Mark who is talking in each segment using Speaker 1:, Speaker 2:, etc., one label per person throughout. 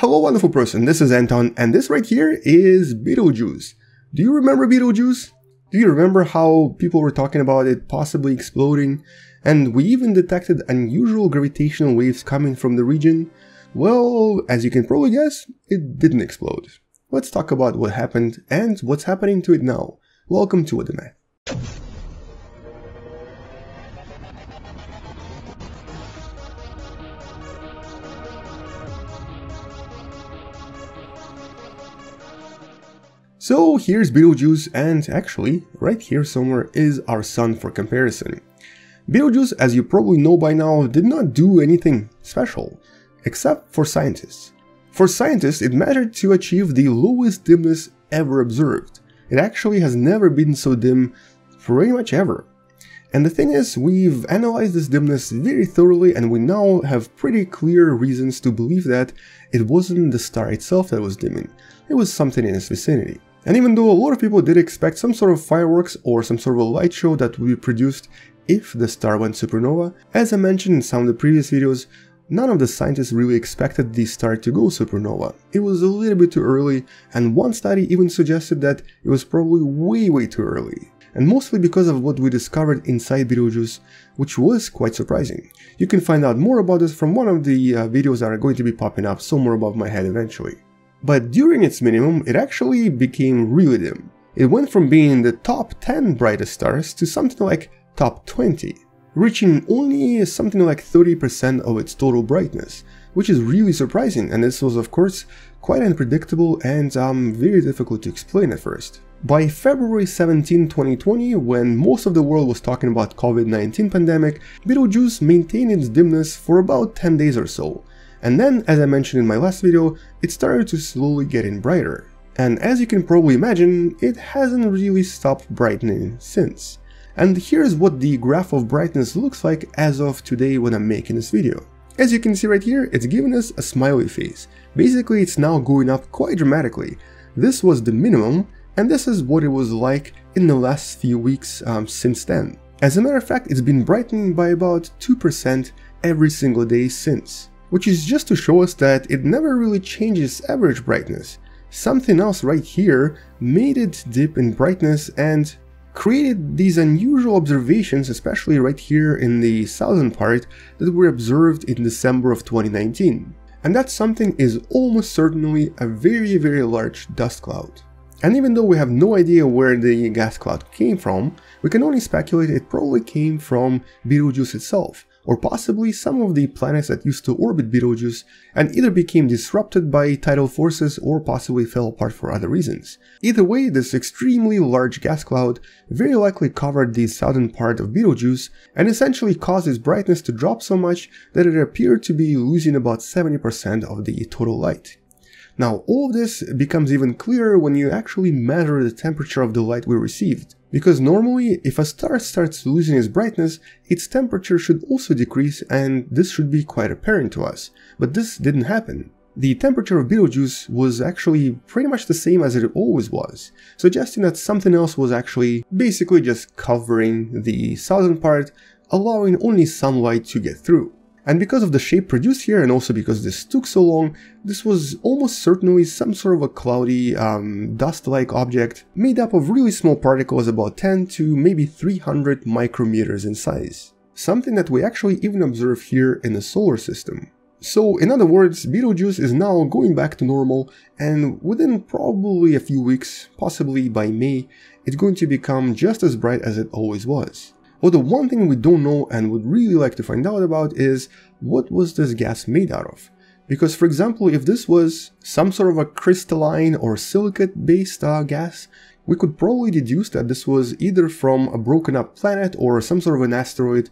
Speaker 1: Hello wonderful person, this is Anton and this right here is Betelgeuse. Do you remember Betelgeuse? Do you remember how people were talking about it possibly exploding and we even detected unusual gravitational waves coming from the region? Well, as you can probably guess, it didn't explode. Let's talk about what happened and what's happening to it now. Welcome to What So here's Betelgeuse and actually, right here somewhere is our sun for comparison. Betelgeuse, as you probably know by now, did not do anything special, except for scientists. For scientists, it mattered to achieve the lowest dimness ever observed. It actually has never been so dim pretty much ever. And the thing is, we've analyzed this dimness very thoroughly and we now have pretty clear reasons to believe that it wasn't the star itself that was dimming, it was something in its vicinity. And even though a lot of people did expect some sort of fireworks or some sort of a light show that would be produced if the star went supernova, as I mentioned in some of the previous videos, none of the scientists really expected the star to go supernova. It was a little bit too early, and one study even suggested that it was probably way way too early. And mostly because of what we discovered inside Betelgeuse, which was quite surprising. You can find out more about this from one of the uh, videos that are going to be popping up somewhere above my head eventually. But during its minimum, it actually became really dim. It went from being the top 10 brightest stars to something like top 20, reaching only something like 30% of its total brightness, which is really surprising and this was of course quite unpredictable and um, very difficult to explain at first. By February 17, 2020, when most of the world was talking about COVID-19 pandemic, Betelgeuse maintained its dimness for about 10 days or so, and then, as I mentioned in my last video, it started to slowly getting brighter. And as you can probably imagine, it hasn't really stopped brightening since. And here's what the graph of brightness looks like as of today when I'm making this video. As you can see right here, it's giving us a smiley face. Basically, it's now going up quite dramatically. This was the minimum, and this is what it was like in the last few weeks um, since then. As a matter of fact, it's been brightening by about 2% every single day since which is just to show us that it never really changes average brightness. Something else right here made it dip in brightness and created these unusual observations, especially right here in the southern part, that were observed in December of 2019. And that something is almost certainly a very very large dust cloud. And even though we have no idea where the gas cloud came from, we can only speculate it probably came from Betelgeuse itself, or possibly some of the planets that used to orbit Betelgeuse and either became disrupted by tidal forces or possibly fell apart for other reasons. Either way, this extremely large gas cloud very likely covered the southern part of Betelgeuse and essentially caused its brightness to drop so much that it appeared to be losing about 70% of the total light. Now all of this becomes even clearer when you actually measure the temperature of the light we received. Because normally, if a star starts losing its brightness, its temperature should also decrease and this should be quite apparent to us. But this didn't happen. The temperature of Betelgeuse was actually pretty much the same as it always was, suggesting that something else was actually basically just covering the southern part, allowing only sunlight to get through. And because of the shape produced here and also because this took so long, this was almost certainly some sort of a cloudy, um, dust-like object made up of really small particles about 10 to maybe 300 micrometers in size. Something that we actually even observe here in the solar system. So in other words, Betelgeuse is now going back to normal and within probably a few weeks, possibly by May, it's going to become just as bright as it always was. Well, the one thing we don't know and would really like to find out about is what was this gas made out of? Because for example, if this was some sort of a crystalline or silicate based uh, gas, we could probably deduce that this was either from a broken up planet or some sort of an asteroid,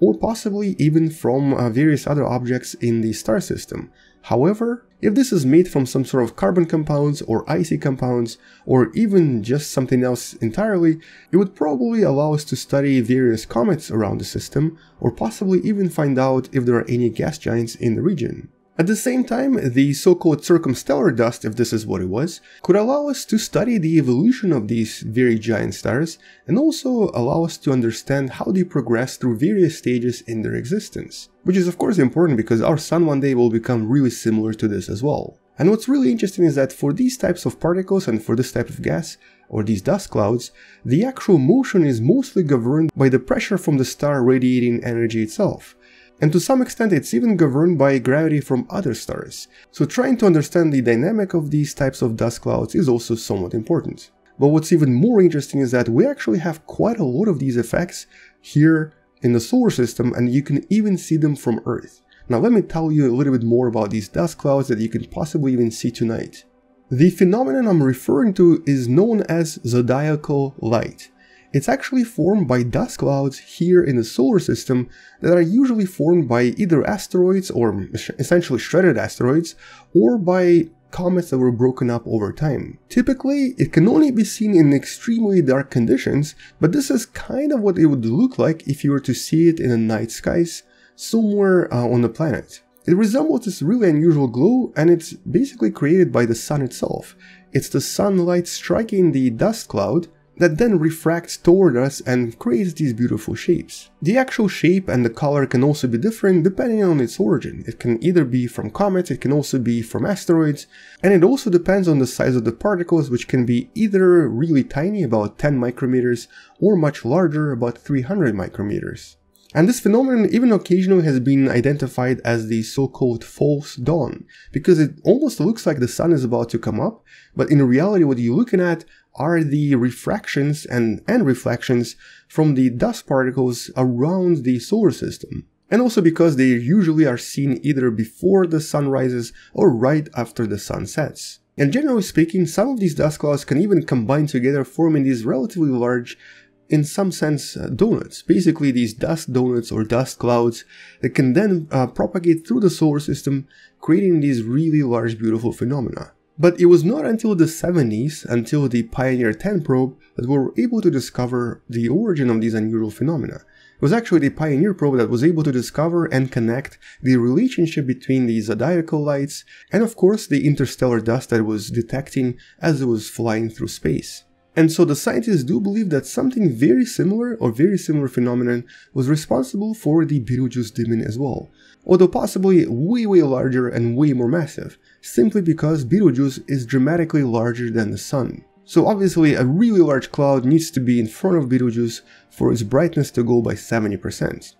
Speaker 1: or possibly even from uh, various other objects in the star system. However, if this is made from some sort of carbon compounds or icy compounds, or even just something else entirely, it would probably allow us to study various comets around the system, or possibly even find out if there are any gas giants in the region. At the same time, the so-called circumstellar dust, if this is what it was, could allow us to study the evolution of these very giant stars and also allow us to understand how they progress through various stages in their existence. Which is of course important because our sun one day will become really similar to this as well. And what's really interesting is that for these types of particles and for this type of gas, or these dust clouds, the actual motion is mostly governed by the pressure from the star radiating energy itself. And to some extent it's even governed by gravity from other stars. So trying to understand the dynamic of these types of dust clouds is also somewhat important. But what's even more interesting is that we actually have quite a lot of these effects here in the solar system and you can even see them from Earth. Now let me tell you a little bit more about these dust clouds that you can possibly even see tonight. The phenomenon I'm referring to is known as zodiacal light. It's actually formed by dust clouds here in the solar system that are usually formed by either asteroids or essentially shredded asteroids or by comets that were broken up over time. Typically, it can only be seen in extremely dark conditions, but this is kind of what it would look like if you were to see it in the night skies somewhere uh, on the planet. It resembles this really unusual glow and it's basically created by the sun itself. It's the sunlight striking the dust cloud that then refracts toward us and creates these beautiful shapes. The actual shape and the color can also be different depending on its origin. It can either be from comets, it can also be from asteroids, and it also depends on the size of the particles which can be either really tiny, about 10 micrometers, or much larger, about 300 micrometers. And this phenomenon even occasionally has been identified as the so-called false dawn, because it almost looks like the sun is about to come up, but in reality what you're looking at are the refractions and, and reflections from the dust particles around the solar system. And also because they usually are seen either before the sun rises or right after the sun sets. And generally speaking, some of these dust clouds can even combine together forming these relatively large in some sense uh, donuts, basically these dust donuts or dust clouds that can then uh, propagate through the solar system, creating these really large beautiful phenomena. But it was not until the 70s, until the Pioneer 10 probe, that we were able to discover the origin of these unusual phenomena. It was actually the Pioneer probe that was able to discover and connect the relationship between the zodiacal lights and of course the interstellar dust that was detecting as it was flying through space. And so the scientists do believe that something very similar or very similar phenomenon was responsible for the Betelgeuse dimming as well, although possibly way way larger and way more massive, simply because Betelgeuse is dramatically larger than the Sun. So obviously a really large cloud needs to be in front of Betelgeuse for its brightness to go by 70%.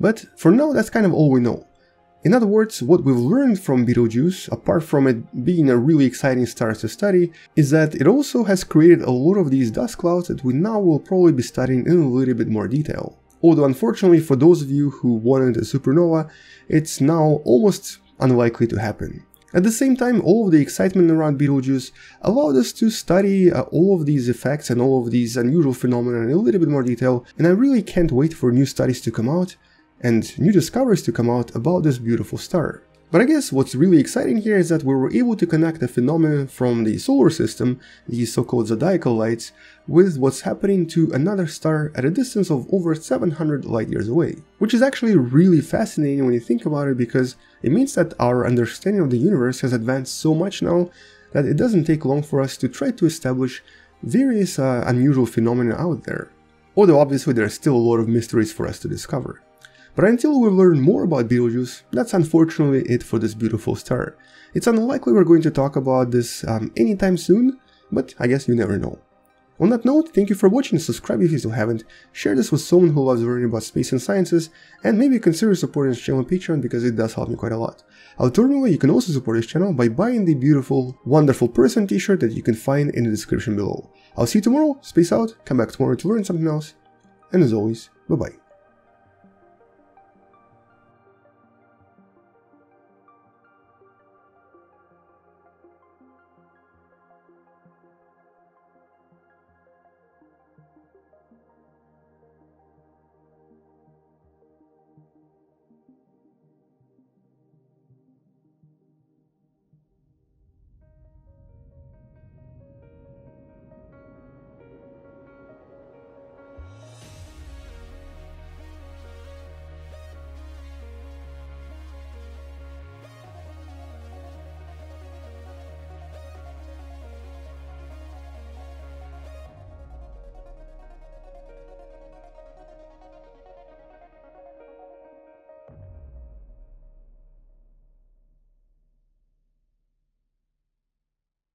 Speaker 1: But for now that's kind of all we know. In other words, what we've learned from Betelgeuse, apart from it being a really exciting star to study, is that it also has created a lot of these dust clouds that we now will probably be studying in a little bit more detail. Although unfortunately for those of you who wanted a supernova, it's now almost unlikely to happen. At the same time, all of the excitement around Betelgeuse allowed us to study uh, all of these effects and all of these unusual phenomena in a little bit more detail, and I really can't wait for new studies to come out and new discoveries to come out about this beautiful star. But I guess what's really exciting here is that we were able to connect the phenomenon from the solar system, these so-called zodiacal lights, with what's happening to another star at a distance of over 700 light years away. Which is actually really fascinating when you think about it because it means that our understanding of the universe has advanced so much now that it doesn't take long for us to try to establish various uh, unusual phenomena out there. Although obviously there are still a lot of mysteries for us to discover. But until we learn more about Betelgeuse, that's unfortunately it for this beautiful star. It's unlikely we're going to talk about this um, anytime soon, but I guess you never know. On that note, thank you for watching, subscribe if you still haven't, share this with someone who loves learning about space and sciences, and maybe consider supporting this channel on Patreon because it does help me quite a lot. Alternatively, you can also support this channel by buying the beautiful, wonderful person t-shirt that you can find in the description below. I'll see you tomorrow, space out, come back tomorrow to learn something else, and as always, bye bye.